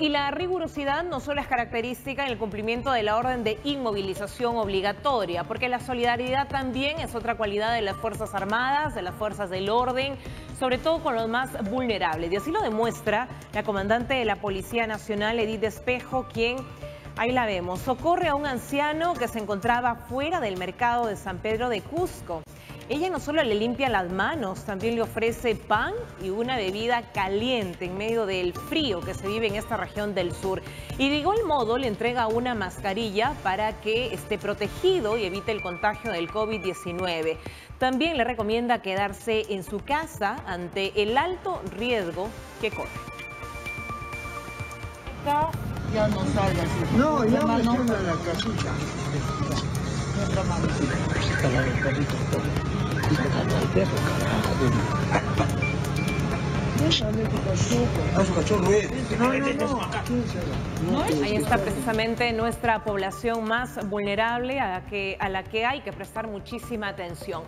Y la rigurosidad no solo es característica en el cumplimiento de la orden de inmovilización obligatoria, porque la solidaridad también es otra cualidad de las Fuerzas Armadas, de las Fuerzas del Orden, sobre todo con los más vulnerables. Y así lo demuestra la comandante de la Policía Nacional, Edith Espejo, quien, ahí la vemos, socorre a un anciano que se encontraba fuera del mercado de San Pedro de Cusco. Ella no solo le limpia las manos, también le ofrece pan y una bebida caliente en medio del frío que se vive en esta región del sur. Y de igual modo le entrega una mascarilla para que esté protegido y evite el contagio del COVID-19. También le recomienda quedarse en su casa ante el alto riesgo que corre. Ya no salgas. No, ya me en la casita. Ahí está precisamente nuestra población más vulnerable a la que, a la que hay que prestar muchísima atención.